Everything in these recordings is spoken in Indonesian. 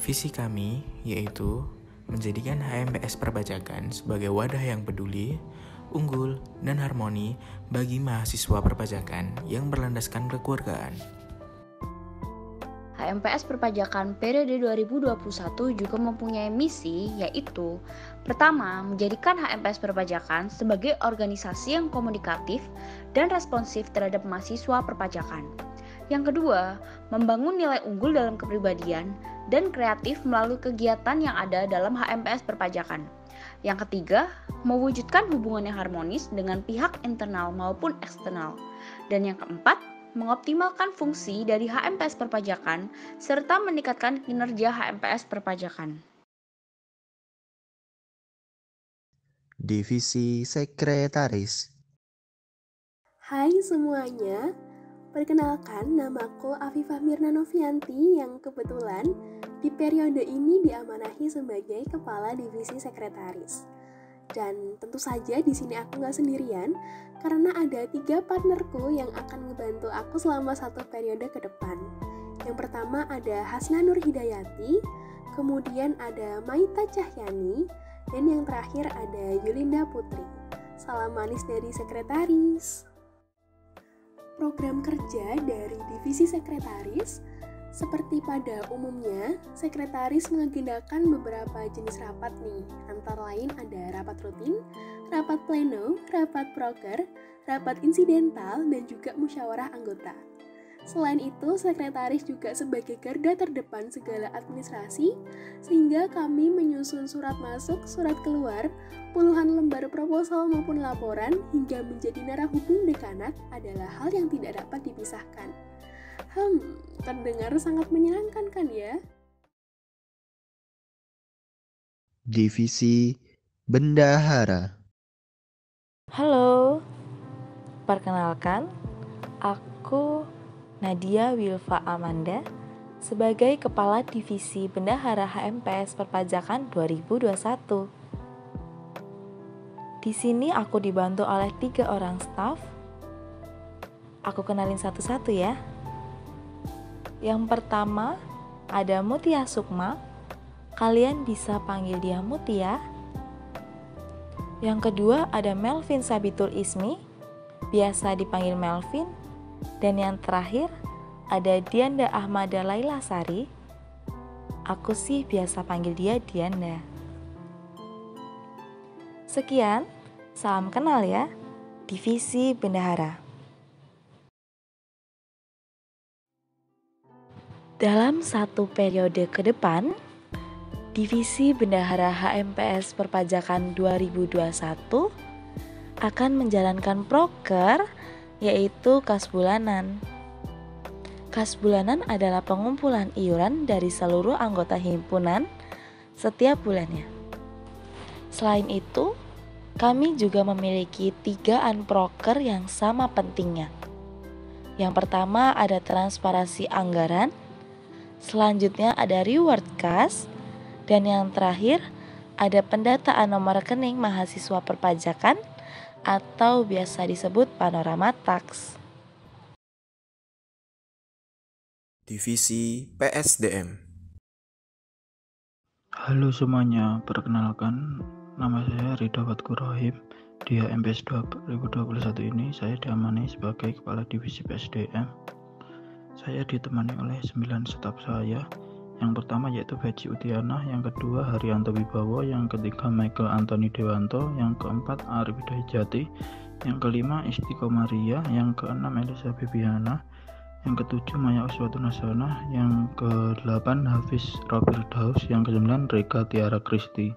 Visi kami yaitu menjadikan HMPS Perpajakan sebagai wadah yang peduli, unggul, dan harmoni bagi mahasiswa perpajakan yang berlandaskan kekeluargaan. HMPS Perpajakan periode 2021 juga mempunyai misi yaitu Pertama, menjadikan HMPS Perpajakan sebagai organisasi yang komunikatif dan responsif terhadap mahasiswa perpajakan. Yang kedua, membangun nilai unggul dalam kepribadian dan kreatif melalui kegiatan yang ada dalam HMPS Perpajakan. Yang ketiga, mewujudkan hubungan yang harmonis dengan pihak internal maupun eksternal. Dan yang keempat, mengoptimalkan fungsi dari HMPS perpajakan, serta meningkatkan kinerja HMPS perpajakan. Divisi Sekretaris Hai semuanya, perkenalkan namaku Afifah Mirna Novianti yang kebetulan di periode ini diamanahi sebagai Kepala Divisi Sekretaris. Dan tentu saja di sini aku nggak sendirian, karena ada tiga partnerku yang akan membantu aku selama satu periode ke depan. Yang pertama ada Hasna Nur Hidayati, kemudian ada Maita Cahyani, dan yang terakhir ada Yulinda Putri. Salam manis dari sekretaris. Program kerja dari divisi sekretaris seperti pada umumnya, sekretaris mengagendakan beberapa jenis rapat nih, antara lain ada rapat rutin, rapat pleno, rapat proker, rapat insidental, dan juga musyawarah anggota. Selain itu, sekretaris juga sebagai garda terdepan segala administrasi, sehingga kami menyusun surat masuk, surat keluar, puluhan lembar proposal maupun laporan, hingga menjadi narah hukum dekanat adalah hal yang tidak dapat dipisahkan. Hmm, terdengar sangat menyenangkan kan ya? Divisi Bendahara Halo, perkenalkan, aku Nadia Wilfa Amanda sebagai Kepala Divisi Bendahara HMPS Perpajakan 2021. Di sini aku dibantu oleh tiga orang staf. Aku kenalin satu-satu ya. Yang pertama ada Mutia Sukma. Kalian bisa panggil dia Mutia. Yang kedua ada Melvin Sabitul Ismi. Biasa dipanggil Melvin. Dan yang terakhir ada Dianda Ahmada Laila Sari. Aku sih biasa panggil dia Dianda. Sekian, salam kenal ya. Divisi Bendahara. Dalam satu periode ke depan, Divisi Bendahara HMPS Perpajakan 2021 akan menjalankan proker yaitu kas bulanan. Kas bulanan adalah pengumpulan iuran dari seluruh anggota himpunan setiap bulannya. Selain itu, kami juga memiliki tiga unproker yang sama pentingnya. Yang pertama ada transparansi anggaran, Selanjutnya ada reward cash dan yang terakhir ada pendataan nomor rekening mahasiswa perpajakan atau biasa disebut panorama tax. Divisi PSDM Halo semuanya, perkenalkan nama saya Ridha Fatkur Rohim. Di MPS 2021 ini saya diamani sebagai Kepala Divisi PSDM saya ditemani oleh sembilan staf saya. Yang pertama yaitu Veji Utiana, yang kedua Haryanto Wibowo, yang ketiga Michael Anthony Dewanto, yang keempat Arif Hidayati, yang kelima Istiko Maria, yang keenam Elisa Bibiana, yang ketujuh Maya Uswatu Nasana, yang kedelapan Hafiz Robert Daus, yang kesembilan Reka Tiara Kristi.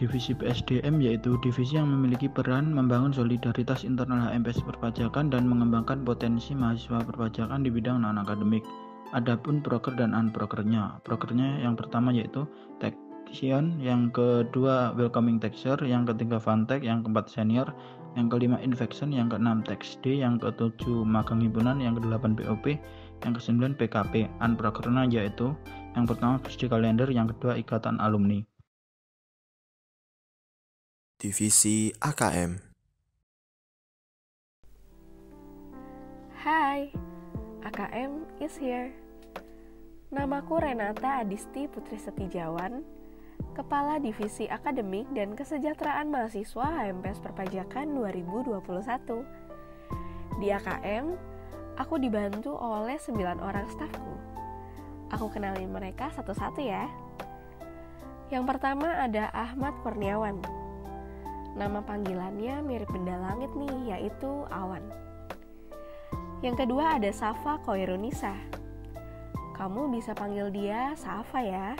Divisi PSDM yaitu divisi yang memiliki peran membangun solidaritas internal HMPS perpajakan dan mengembangkan potensi mahasiswa perpajakan di bidang non-akademik. Adapun proker dan unprokernya. Prokernya yang pertama yaitu Taxion, yang kedua Welcoming Texture, yang ketiga Fantech, yang keempat Senior, yang kelima Infection, yang keenam Text D, yang ketujuh Magang Himpunan, yang kedelapan POP, yang kesembilan PKP. Unprokernya yaitu yang pertama Pusti Kalender, yang kedua Ikatan Alumni. Divisi AKM. Hai, AKM is here. Namaku Renata Adisti Putri Setijawan, Kepala Divisi Akademik dan Kesejahteraan Mahasiswa HMPS Perpajakan 2021. Di AKM, aku dibantu oleh 9 orang stafku. Aku kenalin mereka satu-satu ya. Yang pertama ada Ahmad Kurniawan. Nama panggilannya mirip benda langit nih, yaitu awan. Yang kedua ada Safa Koirunisa kamu bisa panggil dia Safa ya.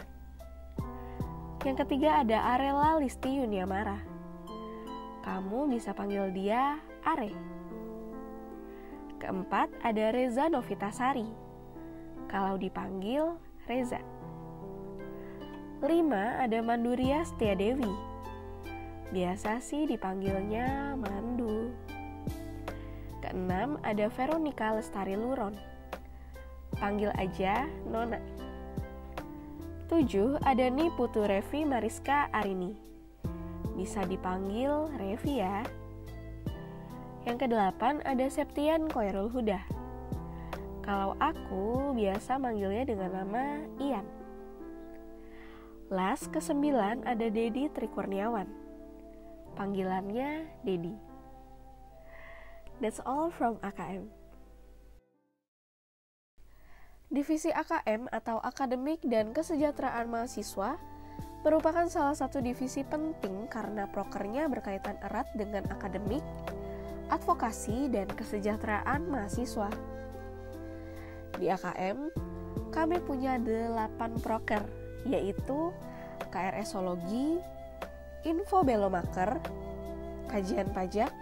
Yang ketiga ada Arela Listi Yuniamara. Kamu bisa panggil dia Are. Keempat ada Reza Novitasari. Kalau dipanggil Reza. Lima ada Manduria Setia Dewi. Biasa sih dipanggilnya Mandu. Keenam ada Veronica Lestari Luron panggil aja Nona. 7. Ada nih Putu Revi Mariska Arini. Bisa dipanggil Revi ya. Yang kedelapan ada Septian Koirul Huda. Kalau aku biasa manggilnya dengan nama Ian. Last kesembilan ada Dedi Trikurniawan. Panggilannya Dedi. That's all from AKM. Divisi AKM atau Akademik dan Kesejahteraan Mahasiswa merupakan salah satu divisi penting karena prokernya berkaitan erat dengan akademik, advokasi, dan kesejahteraan mahasiswa. Di AKM, kami punya 8 proker, yaitu KRSologi, Info Belomaker, Kajian Pajak,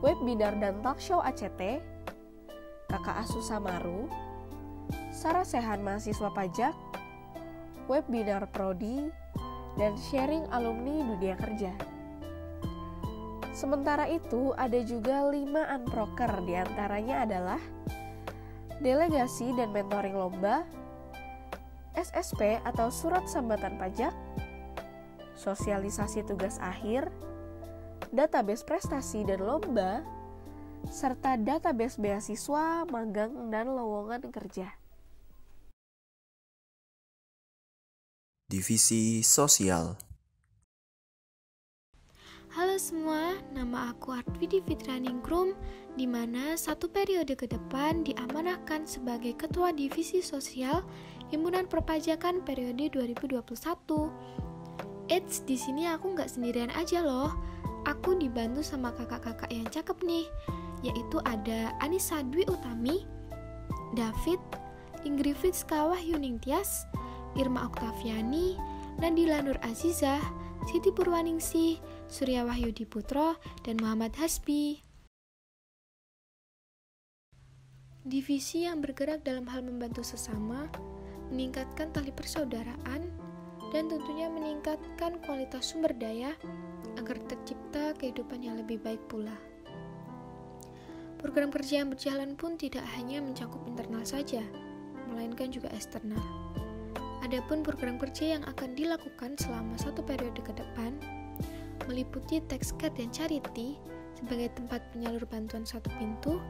Webinar dan Talkshow ACT, KKA Susamaru, Sarasehan Mahasiswa Pajak, webinar prodi, dan sharing alumni dunia kerja. Sementara itu, ada juga lima unproker, di antaranya adalah delegasi dan mentoring lomba, SSP atau surat sambatan pajak, sosialisasi tugas akhir, database prestasi dan lomba, serta database beasiswa, magang, dan lowongan kerja. Divisi Sosial. Halo semua, nama aku Artwidi Fitraningrum, di mana satu periode ke depan diamanahkan sebagai Ketua Divisi Sosial Himpunan Perpajakan periode 2021. Eits, di sini aku nggak sendirian aja loh. Aku dibantu sama kakak-kakak yang cakep nih, yaitu ada Anissa Dwi Utami, David, Ingrid Kawah Yuning Tias, Irma Oktaviani, Nandila Nur Azizah, Siti Purwaningsih, Surya Wahyudi Putro, dan Muhammad Hasbi. Divisi yang bergerak dalam hal membantu sesama, meningkatkan tali persaudaraan, dan tentunya meningkatkan kualitas sumber daya agar tercipta kehidupan yang lebih baik pula. Program kerja yang berjalan pun tidak hanya mencakup internal saja, melainkan juga eksternal. Adapun program kerja yang akan dilakukan selama satu periode ke depan meliputi tax cut dan charity sebagai tempat penyalur bantuan satu pintu,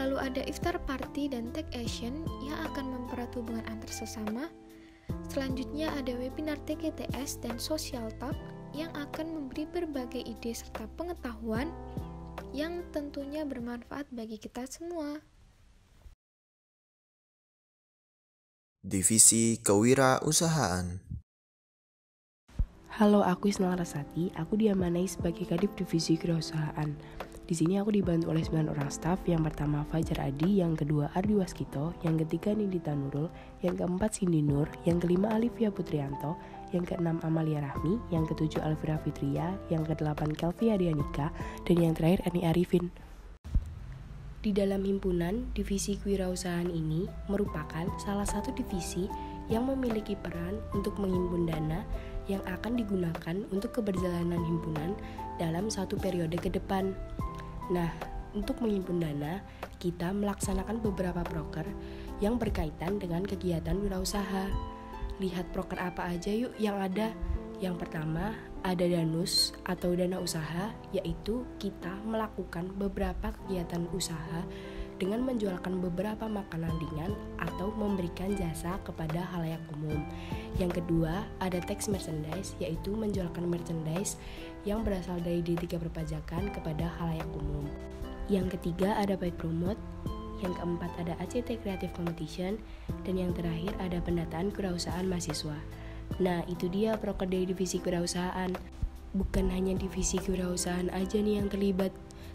lalu ada iftar party dan take action yang akan mempererat hubungan antar sesama. Selanjutnya ada webinar TGTS dan social talk yang akan memberi berbagai ide serta pengetahuan yang tentunya bermanfaat bagi kita semua. Divisi Kewirausahaan. Halo, aku Isnal Rasati. Aku diamanai sebagai Kadif Divisi Kewirausahaan. Di sini aku dibantu oleh 9 orang staf. Yang pertama Fajar Adi, yang kedua Ardi Waskito, yang ketiga Nindita Nurul, yang keempat Cindy Nur, yang kelima Alivia Putrianto, yang keenam Amalia Rahmi, yang ketujuh Alvira Fitria, yang kedelapan Kelvia Dianika, dan yang terakhir Eni Arifin. Di dalam himpunan, divisi kewirausahaan ini merupakan salah satu divisi yang memiliki peran untuk menghimpun dana yang akan digunakan untuk keberjalanan himpunan dalam satu periode ke depan. Nah, untuk menghimpun dana, kita melaksanakan beberapa proker yang berkaitan dengan kegiatan wirausaha. Lihat proker apa aja yuk yang ada. Yang pertama, ada danus atau dana usaha, yaitu kita melakukan beberapa kegiatan usaha dengan menjualkan beberapa makanan ringan atau memberikan jasa kepada halayak umum. Yang kedua, ada tax merchandise, yaitu menjualkan merchandise yang berasal dari D3 perpajakan kepada halayak umum. Yang ketiga, ada paid promote, yang keempat ada ACT Creative Competition, dan yang terakhir ada pendataan kewirausahaan mahasiswa. Nah, itu dia proker dari divisi kewirausahaan. Bukan hanya divisi kewirausahaan aja nih yang terlibat,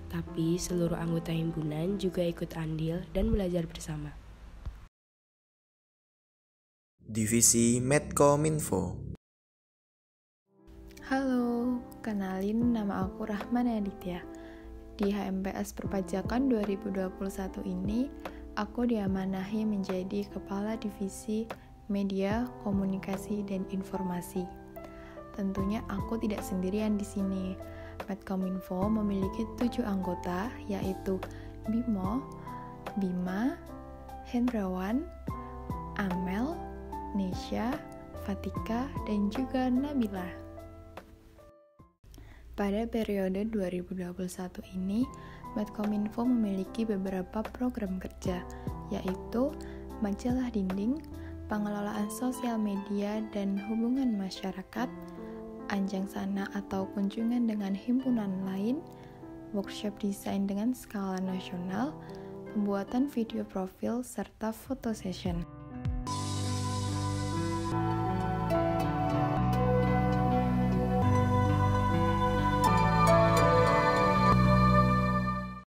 tapi seluruh anggota himpunan juga ikut andil dan belajar bersama. Divisi Medcominfo Halo, kenalin nama aku Rahman Aditya. Di HMPS Perpajakan 2021 ini, aku diamanahi menjadi Kepala Divisi Media, Komunikasi, dan Informasi. Tentunya aku tidak sendirian di sini. Medcominfo memiliki tujuh anggota, yaitu Bimo, Bima, Hendrawan, Amel, Nesha, Fatika, dan juga Nabila. Pada periode 2021 ini, Medcominfo memiliki beberapa program kerja, yaitu majalah dinding, pengelolaan sosial media dan hubungan masyarakat, anjang sana atau kunjungan dengan himpunan lain, workshop desain dengan skala nasional, pembuatan video profil, serta foto session.